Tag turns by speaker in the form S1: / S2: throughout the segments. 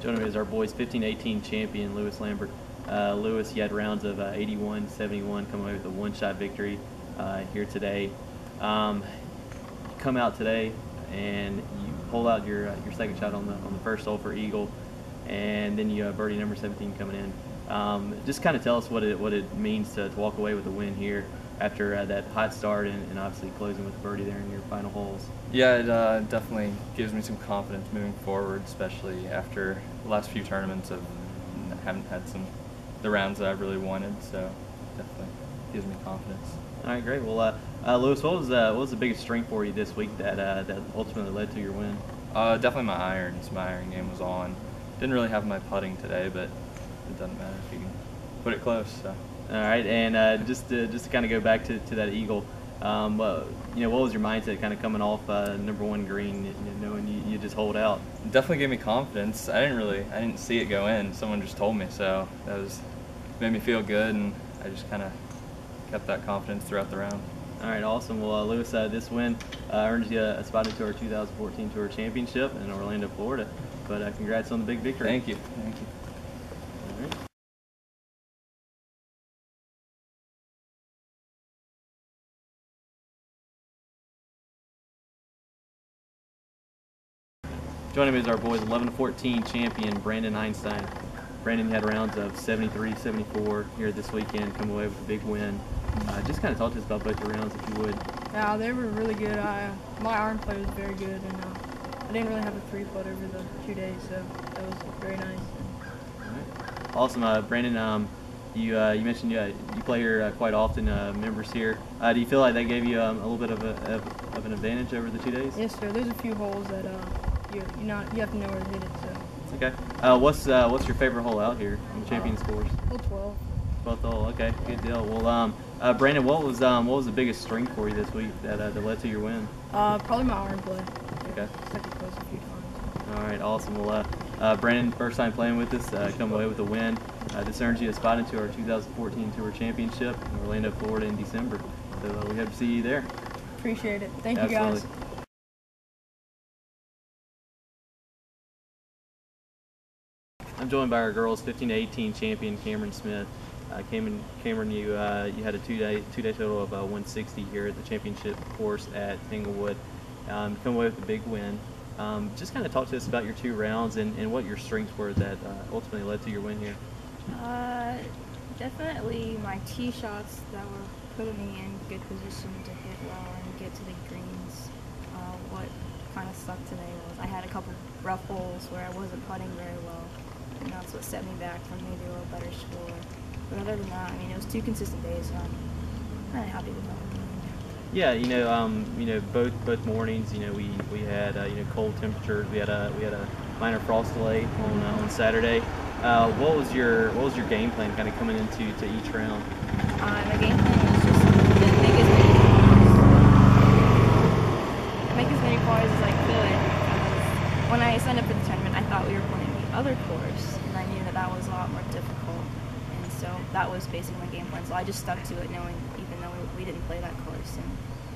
S1: Joining me is our boys 15-18 champion, Lewis Lambert. Uh, Lewis, you had rounds of uh, 81, 71, coming away with a one-shot victory uh, here today. Um, come out today and you pull out your uh, your second shot on the on the first hole for eagle, and then you have birdie number 17 coming in. Um, just kind of tell us what it what it means to, to walk away with a win here after uh, that hot start and, and, obviously closing with a birdie there in your final holes.
S2: Yeah, it uh, definitely gives me some confidence moving forward, especially after the last few tournaments of haven't had some the rounds that I really wanted. So definitely gives me confidence.
S1: All right, great. Well, uh, uh, Lewis, what was uh, what was the biggest strength for you this week that uh, that ultimately led to your win?
S2: Uh, definitely my irons. My iron game was on. Didn't really have my putting today, but it doesn't matter if you can put it close. So.
S1: All right, and uh, just to, just to kind of go back to, to that eagle, um, you know, what was your mindset kind of coming off uh, number one green, you know, knowing you, you just hold out?
S2: Definitely gave me confidence. I didn't really, I didn't see it go in. Someone just told me, so that was made me feel good, and I just kind of kept that confidence throughout the round.
S1: All right, awesome. Well, uh, Lewis, uh, this win uh, earns you a, spot into our 2014 Tour Championship in Orlando, Florida. But uh, congrats on the big victory.
S2: Thank you.
S1: Joining me is our boys 11-14 champion Brandon Einstein. Brandon had rounds of 73, 74 here this weekend, come away with a big win. Uh, just kind of talk to us about both your rounds, if you would.
S3: Yeah, they were really good. I, my iron play was very good, and uh, I didn't really have a three putt over the two days, so that was very nice.
S1: Right. Awesome, uh, Brandon. Um, you uh, you mentioned you, you play here uh, quite often, uh, members here. do you feel like that gave you um, a little bit of, a, of, of, an advantage over the two days?
S3: Yes, sir. There's a few holes that you you not you have to know where to hit it. So.
S1: Okay. Uh, what's uh, what's your favorite hole out here in Champions Course?
S3: Hole 12.
S1: 12th hole. Okay, good deal. Well, um, uh, Brandon, what was um, what was the biggest strength for you this week that, uh, that led to your win?
S3: Uh, probably my iron play.
S1: Okay.
S3: Second close a few times.
S1: All right, awesome. Well, uh, uh, Brandon, first time playing with us, uh, come away with a win. Uh, this earns you a spot into our 2014 Tour Championship in Orlando, Florida, in December. So uh, we hope to see you there.
S3: Appreciate it. Thank
S1: Absolutely.
S3: you guys.
S1: I'm joined by our girls 15 to 18 champion Cameron Smith. Uh, Cameron, Cameron, you uh, you had a two-day two-day total of uh, 160 here at the championship course at Tanglewood. Um, come away with a big win. Um, just kind of talk to us about your two rounds and, and what your strengths were that uh, ultimately led to your win here.
S4: Uh, definitely my tee shots that were putting me in good position to hit well and get to the greens. Uh, what kind of sucked today was I had a couple rough holes where I wasn't putting very well and that's what set me back from maybe a little better score. But other than that, I mean, it was two consistent days, so I'm kind of happy with that.
S1: Yeah, you know, um, you know, both both mornings, you know, we we had uh, you know cold temperatures. We had a we had a minor frost delay on uh, on Saturday. Uh, what was your what was your game plan kind of coming into to each round?
S4: Uh, my game plan was just to make as many make as many pars as I could. Because when I signed up for the tournament, I thought we were playing other course, and I knew that that was a lot more difficult. And so that was basically my game plan. So I just stuck to it, knowing even though we didn't play that course, and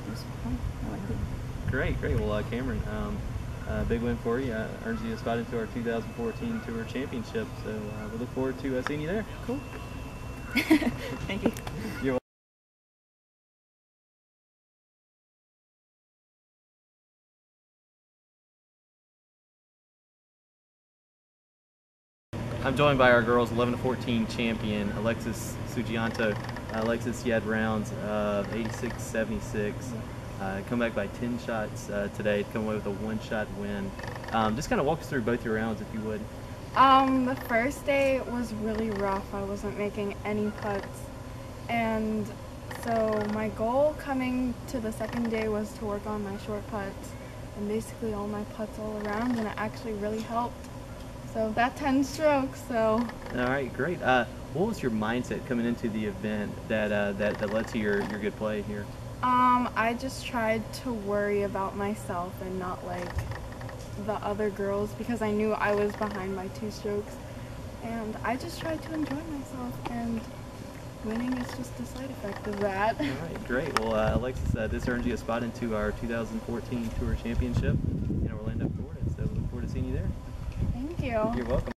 S4: it was fun. I liked it.
S1: Great, great. Well, uh, Cameron, um, uh, big win for you. Uh, earns you a spot into our 2014 Tour Championship. So uh, we look forward to uh, seeing you there.
S4: Cool. Thank you.
S1: You're I'm joined by our girls 11 to 14 champion Alexis Sugianto. Uh, Alexis, you had rounds of 86 76. Uh, come back by 10 shots uh, today to come away with a one shot win. Um, just kind of walk us through both your rounds if you would.
S3: Um, the first day was really rough. I wasn't making any putts. And so my goal coming to the second day was to work on my short putts and basically all my putts all around and it actually really helped. So that 10 strokes, so.
S1: All right, great. Uh, what was your mindset coming into the event that, uh, that, that led to your, your good play here?
S3: Um, I just tried to worry about myself and not like the other girls because I knew I was behind by two strokes. And I just tried to enjoy myself and winning is just a side effect of that.
S1: All right, great. Well, uh, Alexis, uh, this earns you a spot into our 2014 Tour Championship in Orlando, Florida. So we look forward to seeing you there
S3: you.
S1: You're welcome.